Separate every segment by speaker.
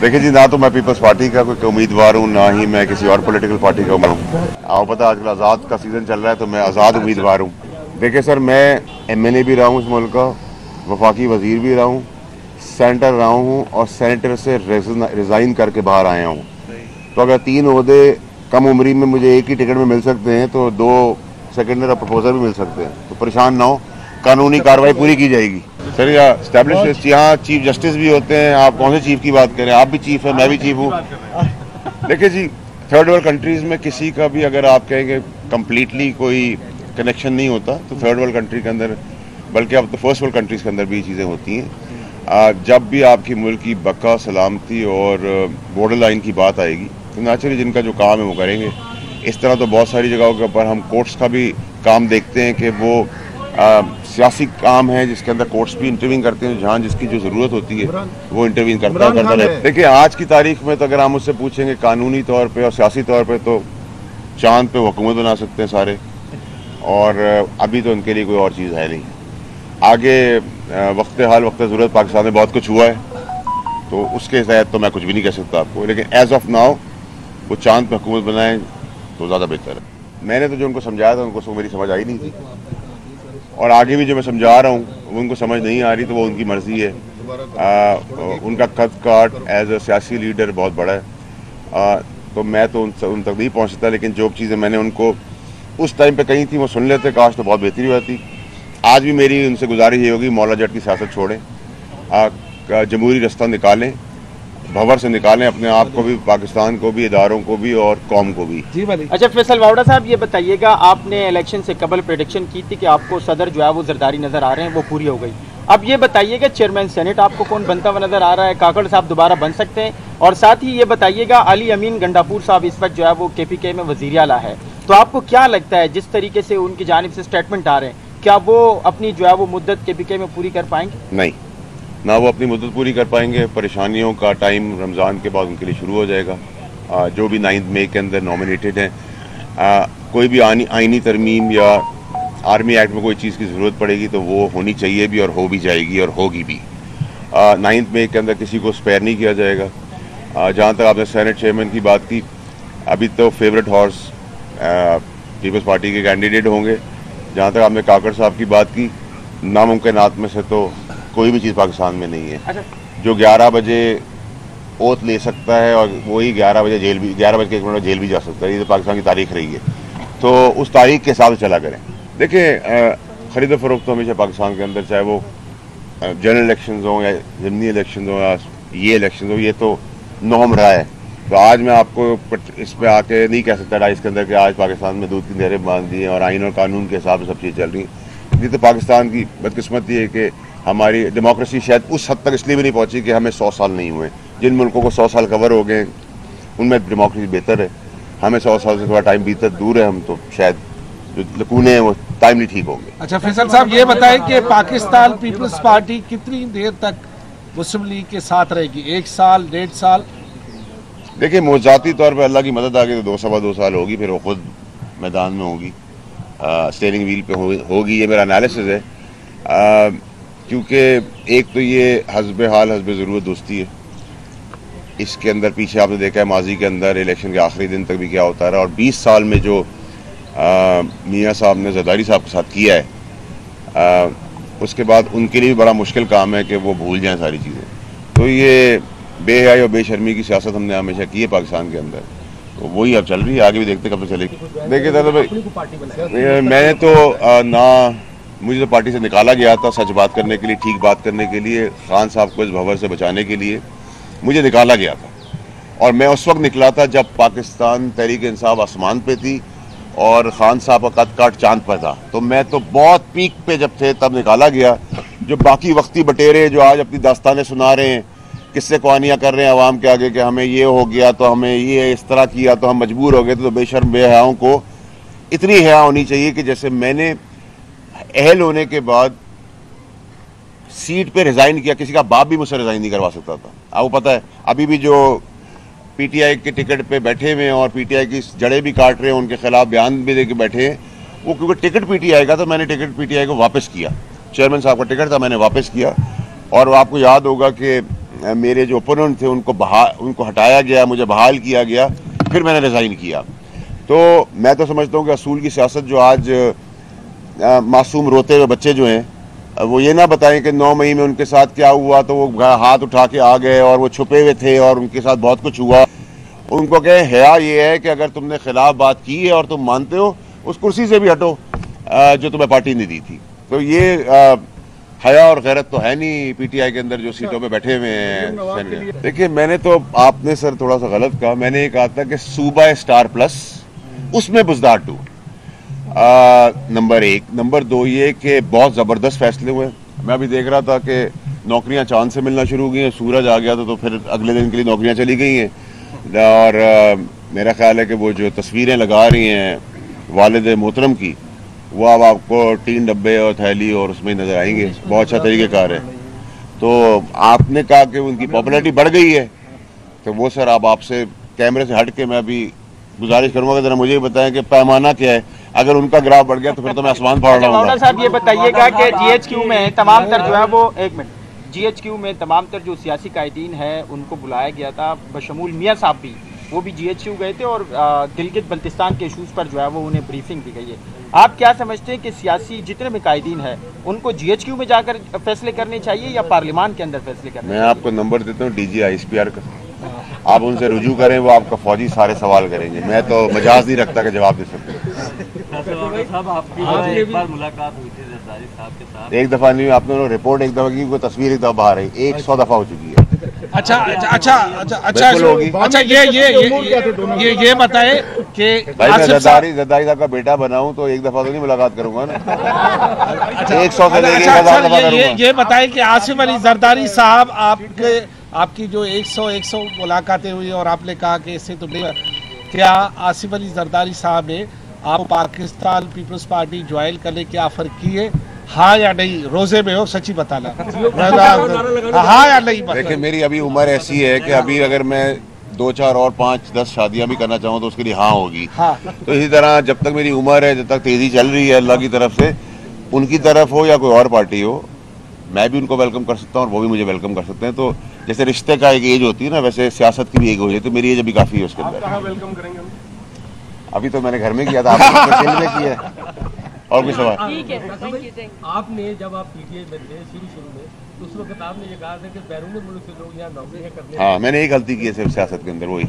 Speaker 1: देखिए जी, ना तो मैं पीपल्स पार्टी का कोई उम्मीदवार हूँ, ना ही मैं किसी और पॉलिटिकल पार्टी का हूँ। आपको पता आजकल आज़ाद का सीज़न चल रहा है तो मैं आज़ाद उम्मीदवार हूँ। देखिए सर, मैं एमएनए भी रहा हूँ इस मुल्क का, वफाकी वज़ीर भी रहा हूँ सेंटर रहा हूँ और सेनेटर से रिज़ाइन करके बाहर आया हूँ। तो अगर तीन अहदे कम उम्री में मुझे एक ही टिकट में मिल सकते हैं तो दो सेकेंडर प्रपोजल भी मिल सकते हैं। तो परेशान ना हो। कानूनी कार्रवाई पूरी की जाएगी। सर स्टैब्लिश यहाँ चीफ जस्टिस भी होते हैं, आप कौन से चीफ की बात करें? आप भी चीफ हैं, मैं भी चीफ हूँ। देखिए जी थर्ड वर्ल्ड कंट्रीज़ में किसी का भी अगर आप कहेंगे कम्प्लीटली कोई कनेक्शन नहीं होता तो थर्ड वर्ल्ड कंट्री के अंदर, बल्कि अब तो फ़र्स्ट वर्ल्ड कंट्रीज़ के अंदर भी ये चीज़ें होती हैं। जब भी आपकी मुल्क की बका, सलामती और बॉर्डर लाइन की बात आएगी तो नेचुरली जिनका जो काम है वो करेंगे। इस तरह तो बहुत सारी जगहों के ऊपर हम कोर्ट्स का भी काम देखते हैं कि वो सियासी काम है जिसके अंदर कोर्ट्स भी इंटरव्यून करते हैं जहाँ जिसकी जो ज़रूरत होती है वो इंटरव्यून करता करता रहता देखिए आज की तारीख में तो अगर हम उससे पूछेंगे कानूनी तौर पर और सियासी तौर पर तो चाँद पे हुकूमत बना सकते हैं सारे। और अभी तो उनके लिए कोई और चीज़ है नहीं। आगे वक्त हाल वक्त ज़रूरत पाकिस्तान में बहुत कुछ हुआ है तो उसके तहत तो मैं कुछ भी नहीं कह सकता आपको। लेकिन एज ऑफ़ नाउ वो चाँद पे हुकूमत बनाए तो ज़्यादा बेहतर है। मैंने तो जो उनको समझाया था उनको मेरी समझ आई नहीं थी। और आगे भी जो मैं समझा रहा हूँ उनको समझ नहीं आ रही तो वो उनकी मर्ज़ी है। आ, उनका कद काट एज अ सियासी लीडर बहुत बड़ा है। आ, तो मैं तो उन, उन तक नहीं पहुँच सकता लेकिन जो चीज़ें मैंने उनको उस टाइम पे कही थी वो सुन लेते काश तो बहुत बेहतरी होती आज भी मेरी उनसे गुजारिश ये होगी मौला जट की सियासत छोड़ें। जमहूरी रास्ता निकालें। भवर से निकालें अपने आप को भी पाकिस्तान को भी इदारों को भी और कौम को भी।
Speaker 2: जी भाई अच्छा फैसल वावड़ा साहब ये बताइएगा आपने इलेक्शन से कबल प्रोडिक्शन की थी कि आपको सदर जो है वो जरदारी नज़र आ रहे हैं वो पूरी हो गई। अब ये बताइएगा चेयरमैन सेनेट आपको कौन बनता हुआ नज़र आ रहा है? काकड़ साहब दोबारा बन सकते हैं। और साथ ही ये बताइएगा अली अमीन गंडापुर साहब इस वक्त जो है वो के पी के में वज़ीर अला है। तो आपको क्या लगता है जिस तरीके से उनकी जानब से स्टेटमेंट आ रहे हैं क्या वो अपनी जो है वो मुद्दत के पी के में पूरी कर पाएँगे?
Speaker 1: नहीं। ना वो अपनी मदद पूरी कर पाएँगे, परेशानियों का टाइम रमज़ान के बाद उनके लिए शुरू हो जाएगा। जो भी नाइन्थ मई के अंदर नॉमिनेटेड हैं कोई भी आइनी तरमीम या आर्मी एक्ट में कोई चीज़ की ज़रूरत पड़ेगी तो वो होनी चाहिए भी और हो भी जाएगी और होगी भी। नाइन्थ मई के अंदर किसी को स्पेयर नहीं किया जाएगा। जहाँ तक आपने सेनेट चेयरमैन की बात की, अभी तो फेवरेट हॉर्स पीपल्स पार्टी के कैंडिडेट होंगे। जहाँ तक आपने काकड़ साहब की बात की, नामुमकिन में से तो कोई भी चीज़ पाकिस्तान में नहीं है। अच्छा। जो 11 बजे ओत ले सकता है और वही 11 बजे जेल भी 11 बजे के एक मिनट जेल भी जा सकता है। ये तो पाकिस्तान की तारीख रही है। तो उस तारीख के हिसाब से चला करें। देखिए ख़रीद फरोख्त तो हमेशा पाकिस्तान के अंदर चाहे वो जनरल इलेक्शन हों या ज़मनी इलेक्शन हों या ये इलेक्शन हो ये तो नॉम रहा है। तो आज मैं आपको इस पर आके नहीं कह सकता इसके अंदर कि आज पाकिस्तान में दूध की नहरें बाँध दी हैं और आइन और कानून के हिसाब से सब चीज़ चल रही हैं। ये तो पाकिस्तान की बदकस्मती है कि हमारी डेमोक्रेसी शायद उस हद तक इसलिए भी नहीं पहुँची कि हमें सौ साल नहीं हुए। जिन मुल्कों को सौ साल कवर हो गए उनमें डेमोक्रेसी बेहतर है। हमें सौ साल से थोड़ा टाइम बीता दूर है हम तो शायद जो लकूने हैं वो टाइमली ठीक होंगे।
Speaker 2: अच्छा फैसल साहब ये बताएँ कि पाकिस्तान पीपल्स पार्टी कितनी देर तक मुस्लिम लीग के साथ रहेगी? एक साल डेढ़ साल?
Speaker 1: देखिए मोजाती तौर पर अल्लाह की मदद आ गई तो दो सवा दो साल होगी फिर वो खुद मैदान में होगी। स्टेयरिंग व्हील पे होगी ये मेरा एनालिसिस है। क्योंकि एक तो ये हजब हाल हजब ज़रूरत दोस्ती है। इसके अंदर पीछे आपने देखा है माजी के अंदर इलेक्शन के आखिरी दिन तक भी क्या होता रहा। और 20 साल में जो मियाँ साहब ने जरदारी साहब के साथ किया है आ, उसके बाद उनके लिए भी बड़ा मुश्किल काम है कि वो भूल जाएँ सारी चीज़ें। तो ये बेहयाई और बेशर्मी की सियासत हमने हमेशा की है पाकिस्तान के अंदर। तो वही अब चल रही है आगे भी देखते कब तक चलेगी। देखिए दादा भाई मैंने तो ना मुझे तो पार्टी से निकाला गया था सच बात करने के लिए, ठीक बात करने के लिए, खान साहब को इस भवर से बचाने के लिए, मुझे निकाला गया था। और मैं उस वक्त निकला था जब पाकिस्तान तहरीक इंसाफ आसमान पे थी और खान साहब का कद काट चाँद पर था। तो मैं तो बहुत पीक पे जब थे, तब निकाला गया। जो बाकी वक्ती बटेरे जो आज अपनी दास्तानें सुना रहे हैं, किससे कहानियाँ कर रहे हैं आवाम के आगे कि हमें ये हो गया तो हमें ये, इस तरह किया तो हम मजबूर हो गए तो बेशर्म बेहयाओं को इतनी हया होनी चाहिए कि जैसे मैंने अहल होने के बाद सीट पे रिजाइन किया, किसी का बाप भी मुझसे रिजाइन नहीं करवा सकता था। आपको पता है, अभी भी जो पीटीआई के टिकट पे बैठे हुए हैं और पीटीआई की जड़े भी काट रहे हैं, उनके खिलाफ बयान भी दे के बैठे हैं, वो क्योंकि टिकट पीटीआई का तो मैंने टिकट पीटीआई को वापस किया। चेयरमैन साहब का टिकट था, मैंने वापस किया। और आपको याद होगा कि मेरे जो ओपोनेंट थे, उनको बहा, उनको हटाया गया, मुझे बहाल किया गया, फिर मैंने रिज़ाइन किया। तो मैं तो समझता हूँ कि असूल की सियासत जो आज मासूम रोते हुए बच्चे जो हैं वो ये ना बताएँ कि नौ मई में उनके साथ क्या हुआ तो वो हाथ उठा के आ गए और वो छुपे हुए थे और उनके साथ बहुत कुछ हुआ। उनको कहें हया ये है कि अगर तुमने खिलाफ बात की है और तुम मानते हो उस कुर्सी से भी हटो जो तुम्हें पार्टी ने दी थी। तो ये हया और गैरत तो है नहीं पीटीआई के अंदर जो सीटों पे बैठे हुए हैं। देखिए मैंने तो आपने सर थोड़ा सा गलत कहा। मैंने ये कहा था कि सूबा स्टार प्लस उसमें बुजदार टू। नंबर एक। नंबर दो ये कि बहुत ज़बरदस्त फैसले हुए। मैं अभी देख रहा था कि नौकरियाँ चाँद से मिलना शुरू हो गई हैं सूरज आ गया था तो फिर अगले दिन के लिए नौकरियाँ चली गई हैं। और आ, मेरा ख्याल है कि वो जो तस्वीरें लगा रही हैं वालद मोहतरम की वो अब आपको तीन डब्बे और थैली और उसमें नज़र आएँगे। बहुत अच्छा तरीक़ेकार है। तो आपने कहा कि उनकी पॉपुलरिटी बढ़ गई है। तो वो सर अब आपसे कैमरे से हट के मैं अभी गुजारिश करूँगा कि जरा मुझे बताएँ कि पैमाना क्या है। अगर उनका ग्राफ बढ़ गया तो फिर तो मैं आसमान फाड़ रहा हूँ।
Speaker 2: साहब ये बताइएगा कि जीएचक्यू में तमाम तर जो है वो एक मिनट। जीएचक्यू में तमाम तर जो सियासी कायदीन है उनको बुलाया गया था। बशमूल मियाँ साहब भी वो भी जीएचक्यू गए थे और आ, गिलगित बल्तिस्तान के इशूज़ पर जो है वो उन्हें ब्रीफिंग दी गई है। आप क्या समझते हैं कि सियासी जितने भी कायदीन है उनको जीएचक्यू में जाकर फैसले करने चाहिए या पार्लियामान के अंदर फैसले करने
Speaker 1: मैं आपको नंबर देता हूँ D G I S P R का। आप उनसे रुजू करें वो आपका फौजी सारे सवाल करेंगे। मैं तो मजाज नहीं रखता कि जवाब दे सकते
Speaker 3: साहब आपकी एक हुई थी जरदारी साहब के साथ।
Speaker 1: एक दफ़ा नहीं आपने रिपोर्ट एक दफ़ा की कोई तस्वीर एक दफ़ा बाहर आई। एक सौ दफ़ा हो चुकी है।
Speaker 4: अच्छा अच्छा अच्छा अच्छा अच्छा। अच्छा ये ये ये ये ये बताए कि साहब
Speaker 1: जरदारी जरदारी साहब का बेटा बनाऊँ तो एक दफ़ा तो नहीं मुलाकात करूँगा ना। एक सौ से लेके
Speaker 4: अच्छा अच्छा ये ये ये बताए कि आसिफ अली जरदारी साहब आपके आपकी जो 100 100 मुलाकातें हुई और आपने कहा कि इससे तो क्या आसिफ अली जरदारी साहब ने आपको पाकिस्तान पीपल्स पार्टी ज्वाइन करने की ऑफ़र की है? हाँ या नहीं? रोज़े में हो सच्ची बताना। हाँ या नहीं
Speaker 1: देखिए मेरी अभी उम्र ऐसी है कि अभी अगर मैं दो चार और पाँच दस शादियाँ भी करना चाहूँ तो उसके लिए हाँ होगी।
Speaker 4: हाँ।
Speaker 1: तो इसी तरह जब तक मेरी उम्र है जब तक तेज़ी चल रही है अल्लाह की तरफ़ से उनकी तरफ़ हो या कोई और पार्टी हो मैं भी उनको वेलकम कर सकता हूँ और वो भी मुझे वेलकम कर सकते हैं। तो जैसे रिश्ते का एक एज होती है ना वैसे सियासत की भी एक हो जाती है तो मेरी एज अभी काफ़ी है उसके अंदर। अभी तो मैंने घर में किया था आपने दिल में किया और कोई सवाल?
Speaker 5: ठीक है थैंक यू थैंक यू
Speaker 3: आपने जब आप पीटीआई में थे शुरू शुरू में तो उस वक्त आपने ये कहा था कि बैरून मुल्क से लोग यहाँ नौकरियाँ करने
Speaker 1: हाँ मैंने एक गलती की है सिर्फ़ सियासत के अंदर वही।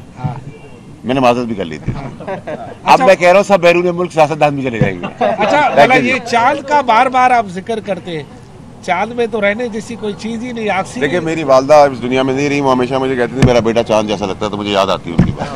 Speaker 1: मैंने माजरत भी कर ली थी। अब मैं कह रहा हूँ सब बैरून मुल्क सियासतदान भी चले जाएँगे।
Speaker 4: अच्छा. ये चाँद का बार बार आप ज़िक्र करते हैं। चाँद में तो रहने जैसी कोई चीज़ ही नहीं
Speaker 1: देखिए मेरी वालदा इस दुनिया में नहीं रही वो हमेशा मुझे कहती थी मेरा बेटा चाँद जैसा लगता है तो मुझे याद आती है उनकी बात।